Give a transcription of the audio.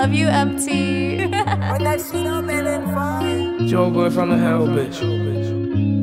love you, MT. when that snowman up and then. Joe boy from the hell, bitch.